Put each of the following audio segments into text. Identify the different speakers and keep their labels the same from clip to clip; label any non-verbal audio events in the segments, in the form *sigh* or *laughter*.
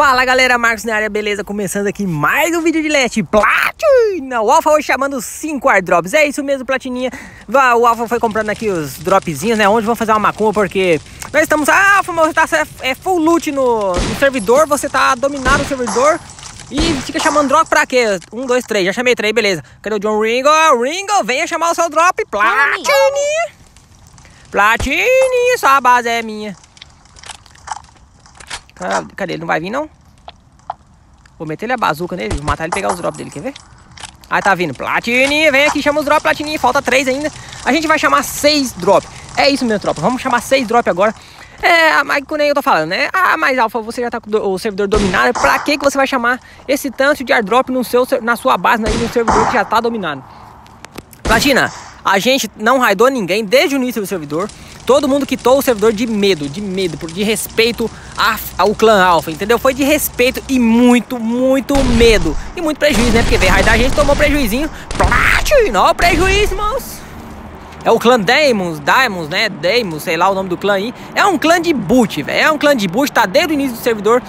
Speaker 1: Fala galera, Marcos na área, beleza? Começando aqui mais um vídeo de Leste Platina. O Alpha hoje chamando 5 airdrops, é isso mesmo, Platininha. O Alpha foi comprando aqui os dropzinhos, né? Onde vão fazer uma macumba, porque nós estamos... Ah, Alpha, você tá é full loot no, no servidor, você tá dominando o servidor. E fica chamando drop pra quê? Um, dois, três. Já chamei três, beleza. Cadê o John Ringo? Ringo, venha chamar o seu drop. Platininha. Platininha, só a base é minha. Cadê ele? Não vai vir, não? Vou meter ele a bazuca nele, vou matar ele e pegar os drops dele, quer ver? Aí tá vindo, Platininha, vem aqui, chama os drops, Platininha, falta três ainda. A gente vai chamar seis drops. É isso mesmo, tropa, vamos chamar seis drops agora. É, mas nem eu tô falando, né? Ah, mas Alfa, você já tá com o servidor dominado, pra que que você vai chamar esse tanto de airdrop no seu, na sua base, no servidor que já tá dominado? Platina, a gente não raidou ninguém desde o início do servidor. Todo mundo quitou o servidor de medo, de medo, de respeito ao clã Alpha, entendeu? Foi de respeito e muito, muito medo. E muito prejuízo, né? Porque veio raidar a gente, tomou prejuizinho. Platina, ó o prejuízo, moço. É o clã Daemons, Daemons, né? Daemons, sei lá o nome do clã aí. É um clã de boot, velho. É um clã de boot, tá desde o início do servidor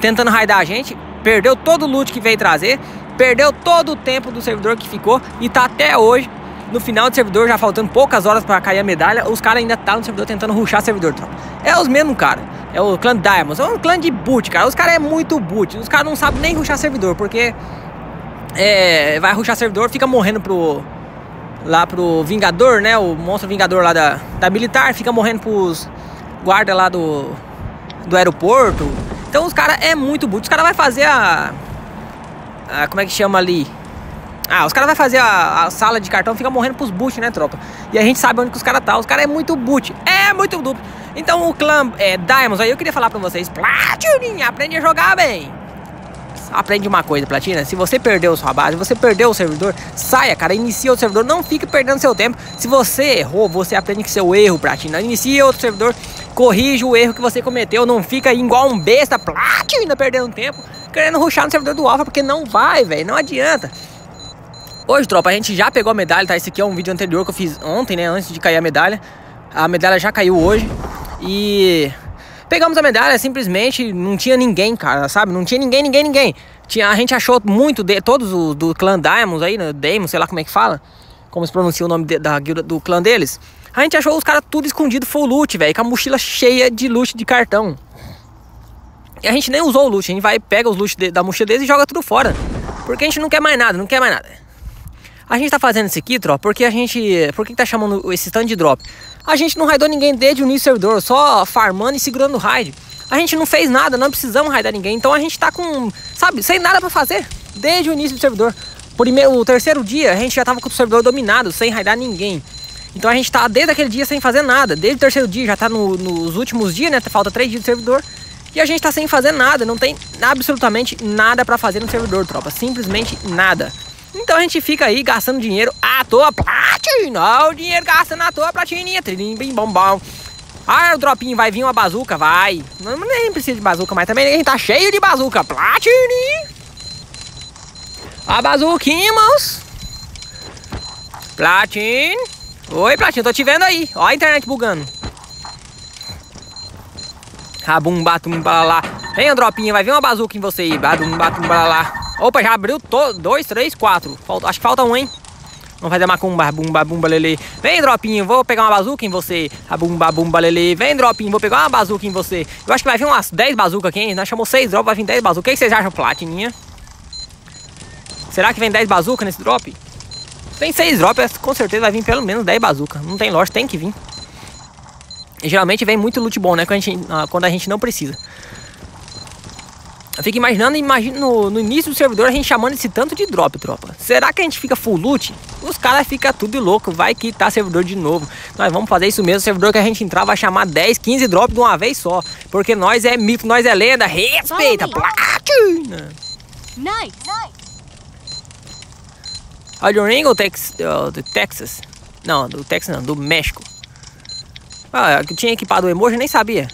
Speaker 1: tentando raidar a gente. Perdeu todo o loot que veio trazer. Perdeu todo o tempo do servidor que ficou. E tá até hoje no final do servidor, já faltando poucas horas para cair a medalha, os caras ainda tá no servidor tentando ruxar servidor, tropa. É os mesmos cara. É o clã Diamonds, é um clã de boot, cara. Os caras é muito boot. Os caras não sabem nem ruxar servidor, porque é, vai ruxar servidor, fica morrendo pro lá pro Vingador, né? O monstro Vingador lá da, da militar, fica morrendo pros guarda lá do do aeroporto. Então os caras é muito boot. Os caras vai fazer a, a como é que chama ali? Ah, os caras vão fazer a, a, sala de cartão, fica morrendo pros boot, né, tropa? E a gente sabe onde que os caras tá. Os caras é muito boot. É muito duplo. Então o clã é, Diamonds, aí eu queria falar pra vocês. Platininha, aprende a jogar bem. Aprende uma coisa, Platina. Se você perdeu sua base, você perdeu o servidor, saia, cara. Inicia outro servidor. Não fique perdendo seu tempo. Se você errou, você aprende com seu erro, Platina. Inicia outro servidor. Corrija o erro que você cometeu. Não fica igual um besta, Platina, perdendo tempo. Querendo ruxar no servidor do Alpha, porque não vai, velho. Não adianta. Hoje, tropa, a gente já pegou a medalha, tá? Esse aqui é um vídeo anterior que eu fiz ontem, né? Antes de cair a medalha. A medalha já caiu hoje. E pegamos a medalha, simplesmente não tinha ninguém, cara, sabe? Não tinha ninguém, ninguém, ninguém. Tinha, a gente achou muito de todos os do clã Diamonds aí, né? Diamonds, sei lá como é que fala. Como se pronuncia o nome de, da guilda do clã deles. A gente achou os caras tudo escondido full loot, velho. Com a mochila cheia de loot de cartão. E a gente nem usou o loot. A gente vai, pega os loot de, da mochila deles e joga tudo fora. Porque a gente não quer mais nada, não quer mais nada. A gente tá fazendo isso aqui, tropa, porque a gente... Por que, que tá chamando esse stand de drop? A gente não raidou ninguém desde o início do servidor, só farmando e segurando o raid. A gente não fez nada, não precisamos raidar ninguém. Então a gente tá com, sabe, sem nada pra fazer. Desde o início do servidor. Primeiro, o terceiro dia, a gente já tava com o servidor dominado, sem raidar ninguém. Então a gente tá desde aquele dia sem fazer nada. Desde o terceiro dia, já tá no, nos últimos dias, né? Falta três dias do servidor. E a gente tá sem fazer nada, não tem absolutamente nada pra fazer no servidor, tropa. Simplesmente nada. Então a gente fica aí gastando dinheiro à toa, platina, o dinheiro gastando à toa, platininha, trilim, bim, bom, bom. Ah, o dropinho vai vir uma bazuca, vai. Não, nem precisa de bazuca, mas também a gente tá cheio de bazuca, platininha. A bazuquinha, moço. Platin. Oi, Platin, tô te vendo aí. Ó a internet bugando. Rabum, batum, balalá. Vem, dropinha, vai vir uma bazuca em você aí. Badum, batum, balalá. Opa, já abriu dois, três, quatro. Falta, acho que falta um, hein? Vamos fazer macumba, bumba, bumba, lele. Vem, dropinho, vou pegar uma bazuca em você. A bumba, bumba, lele. Vem, dropinho, vou pegar uma bazuca em você. Eu acho que vai vir umas 10 bazucas aqui, hein? Nós chamamos 6 drops, vai vir 10 bazucas. O que vocês acham, platininha? Será que vem 10 bazucas nesse drop? Tem 6 drops, com certeza vai vir pelo menos 10 bazucas. Não tem loja, tem que vir. E geralmente vem muito loot bom, né? Quando a gente, ah, quando a gente não precisa. Eu fico imaginando, imagina no, no, início do servidor a gente chamando esse tanto de drop, tropa. Será que a gente fica full loot? Os caras ficam tudo louco, vai quitar servidor de novo. Nós vamos fazer isso mesmo, o servidor que a gente entrar vai chamar 10, 15 drop de uma vez só. Porque nós é mito, nós é lenda, respeita, platina. Nice, nice. O Ringo Tex, uh, do Texas. Não, do Texas não, do México. Ah, que tinha equipado o emoji, nem sabia.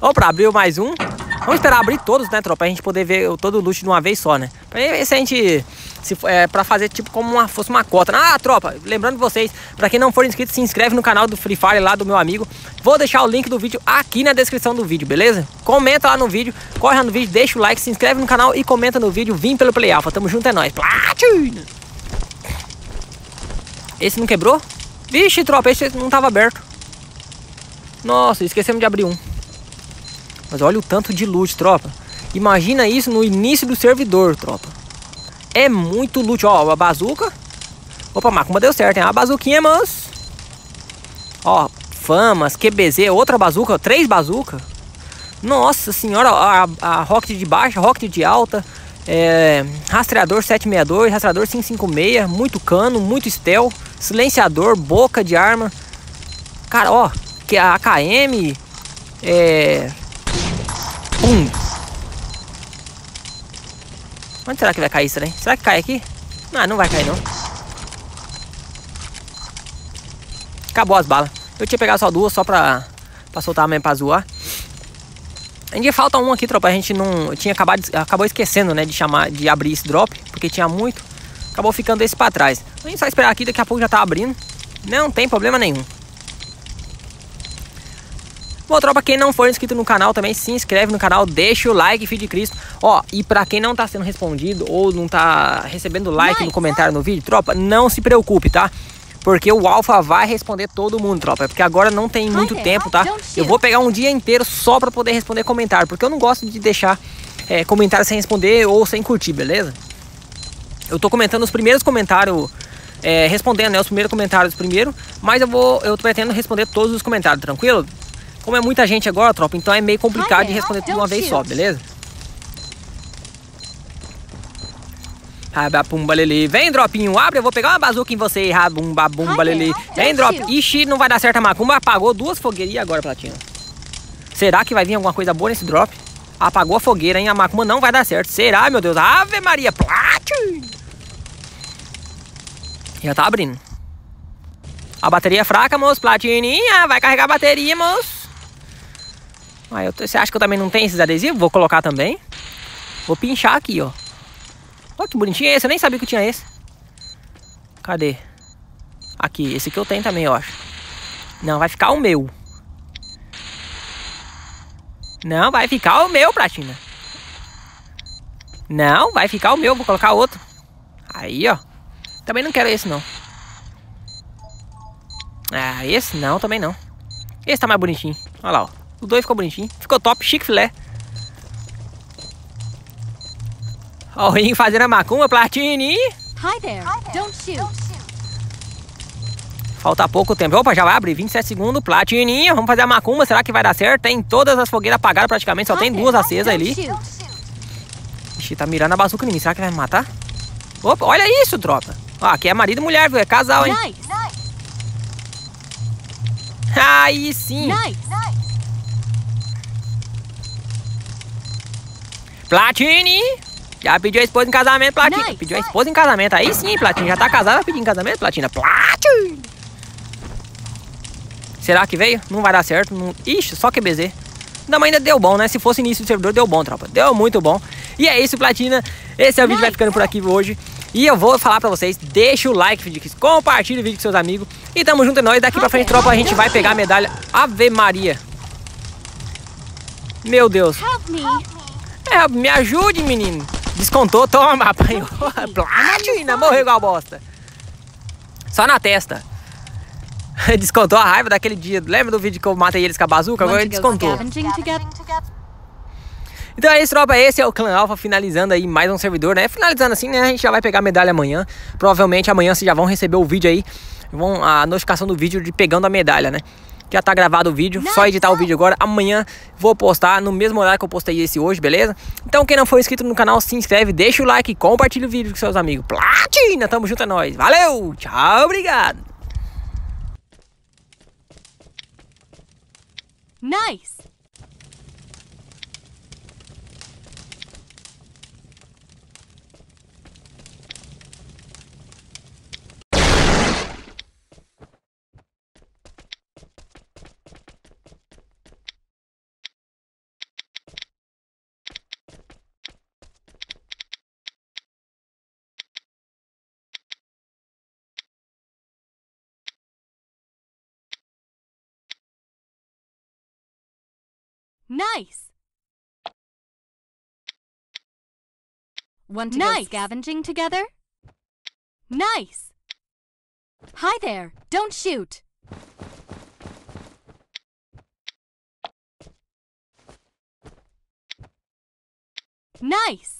Speaker 1: Vamos pra abrir mais um. Vamos esperar abrir todos, né, tropa? Pra gente poder ver todo o loot de uma vez só, né? Pra ver se a gente Se, é, pra fazer tipo como uma, fosse uma cota. Ah, tropa, lembrando vocês, pra quem não for inscrito, se inscreve no canal do Free Fire lá do meu amigo. Vou deixar o link do vídeo aqui na descrição do vídeo, beleza? Comenta lá no vídeo, corre lá no vídeo, deixa o like, se inscreve no canal e comenta no vídeo. Vim pelo Play Alpha, tamo junto, é nóis. Platina! Esse não quebrou? Vixe, tropa, esse não tava aberto. Nossa, esquecemos de abrir um. Mas olha o tanto de loot, tropa. Imagina isso no início do servidor, tropa. É muito loot. Ó, a bazuca. Opa, Macumba deu certo, hein? A bazuquinha, mas... Ó, famas, QBZ, outra bazuca, três bazucas. Nossa senhora, a, a rocket de baixa, rocket de alta. É, rastreador 762, rastreador 556, muito cano, muito stealth, silenciador, boca de arma. Cara, ó, que a AKM é Pum. Onde será que vai cair isso, né? Será que cai aqui? Não, não vai cair não. Acabou as balas. Eu tinha pegado só duas só pra, pra soltar mesmo pra zoar. Ainda falta um aqui, tropa. A gente não. Tinha acabado, acabou esquecendo, né? De chamar, de abrir esse drop. Porque tinha muito. Acabou ficando esse pra trás. A gente só esperar aqui, daqui a pouco já tá abrindo. Não tem problema nenhum. Bom, tropa, quem não for inscrito no canal também se inscreve no canal, deixa o like, filho de Cristo. Ó, e pra quem não tá sendo respondido ou não tá recebendo like no comentário no vídeo, tropa, não se preocupe, tá? Porque o Alpha vai responder todo mundo, tropa. Porque agora não tem muito tempo, tá? Eu vou pegar um dia inteiro só pra poder responder comentário. Porque eu não gosto de deixar é, comentário sem responder ou sem curtir, beleza? Eu tô comentando os primeiros comentários, é, respondendo né, os primeiros comentários primeiro. Mas eu vou, eu tô pretendendo responder todos os comentários, tranquilo? Como é muita gente agora, tropa, então é meio complicado de responder tudo uma vez só, beleza? Rababumba lele. Vem, dropinho, abre, eu vou pegar uma bazuca em você. Rabumba, bumba lele. Vem, drop. Ixi, não vai dar certo a macumba. Apagou duas fogueiras. E agora, Platina? Será que vai vir alguma coisa boa nesse drop? Apagou a fogueira, hein? A macumba não vai dar certo. Será, meu Deus? Ave Maria, Platina! Já tá abrindo. A bateria é fraca, moço. Platininha, vai carregar a bateria, moço. Ah, eu, você acha que eu também não tenho esses adesivos? Vou colocar também. Vou pinchar aqui, ó. Olha que bonitinho esse. Eu nem sabia que tinha esse. Cadê? Aqui. Esse que eu tenho também, eu acho. Não, vai ficar o meu. Não, vai ficar o meu, Platina. Não, vai ficar o meu. Vou colocar outro. Aí, ó. Também não quero esse, não. Ah, esse não, também não. Esse tá mais bonitinho. Olha lá, ó. O dois ficou bonitinho. Ficou top, chique filé. Ó o Rinho fazendo a macumba, Platini. Hi there. Don't shoot. Falta pouco tempo. Opa, já vai abrir 27 segundos. Platininha, vamos fazer a macumba. Será que vai dar certo? Tem todas as fogueiras apagadas praticamente. Só tem duas acesas ali. Ixi, tá mirando a bazuca em mim. Será que vai me matar? Opa, olha isso, tropa. Ó, aqui é marido e mulher, viu? É casal, hein? Nice. Aí sim. Nice. Platini! Já pediu a esposa em casamento, Platina. Nice. Pediu a esposa em casamento. Aí sim, Platina. Já tá casada, vai pedir em casamento, Platina. Platina! Será que veio? Não vai dar certo. Não... Ixi, só que BZ. Não, mas ainda deu bom, né? Se fosse início do servidor, deu bom, tropa. Deu muito bom. E é isso, Platina. Esse é o vídeo, vai ficando por aqui hoje. E eu vou falar pra vocês, deixa o like, compartilha o vídeo com seus amigos. E tamo junto, é nóis. Daqui pra frente, tropa, a gente vai pegar a medalha Ave Maria. Meu Deus. É, me ajude, menino. Descontou, toma, apanhou. *laughs* Platina, morreu igual bosta. Só na testa. *laughs* Descontou a raiva daquele dia. Lembra do vídeo que eu matei eles com a bazuca? Agora ele descontou. Então é isso, tropa. Esse é o Clã Alpha finalizando aí mais um servidor, né? Finalizando assim, né? A gente já vai pegar a medalha amanhã. Provavelmente amanhã vocês já vão receber o vídeo aí. Vão, a notificação do vídeo de pegando a medalha, né? Já tá gravado o vídeo, só editar o vídeo agora. Amanhã vou postar no mesmo horário que eu postei esse hoje, beleza? Então quem não for inscrito no canal, se inscreve, deixa o like, compartilha o vídeo com seus amigos. Platina, tamo junto, é nóis. Valeu, tchau, obrigado. Nice!
Speaker 2: Nice.
Speaker 3: Want to go
Speaker 2: Nice.
Speaker 3: scavenging together?
Speaker 2: Nice.
Speaker 3: Hi there. Don't shoot.
Speaker 2: Nice.